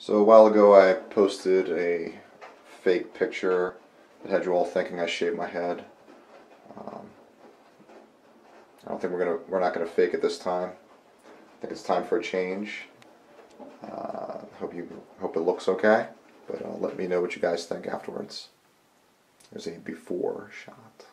So a while ago I posted a fake picture that had you all thinking I shaved my head. Um, I don't think we're gonna we're not gonna fake it this time. I think it's time for a change. Uh, hope you hope it looks okay, but uh, let me know what you guys think afterwards. There's a before shot.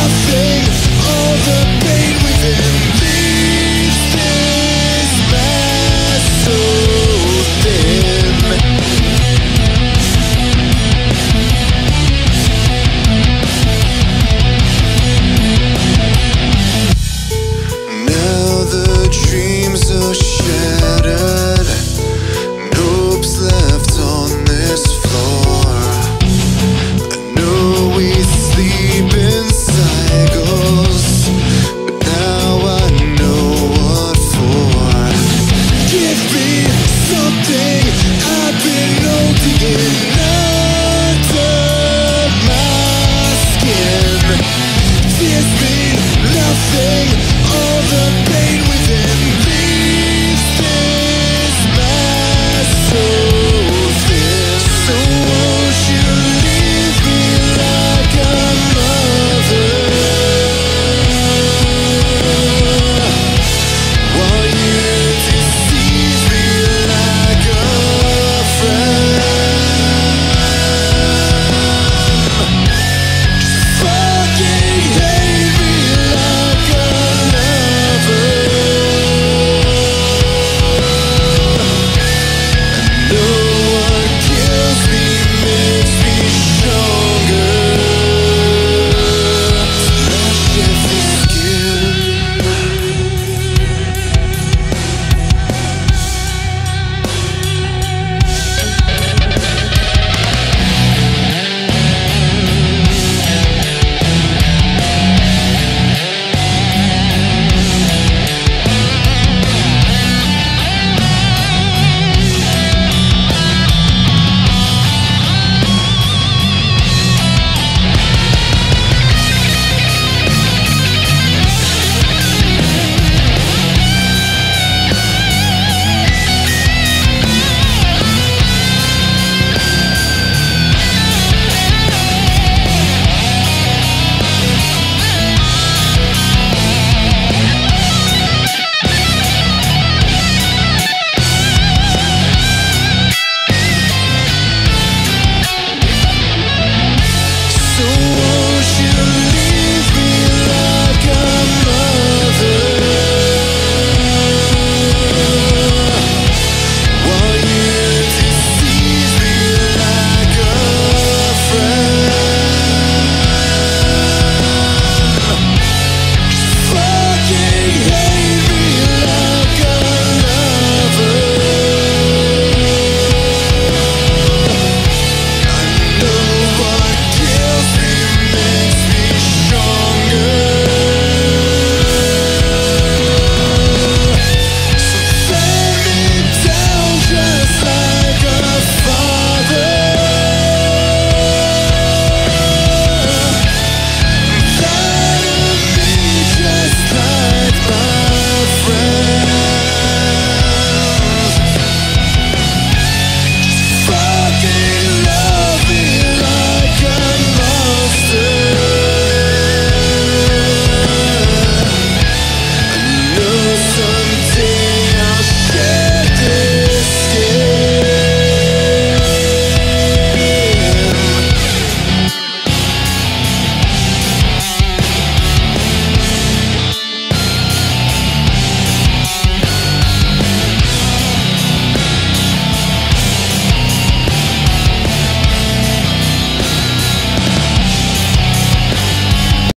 Nothing. All the pain nothing. All the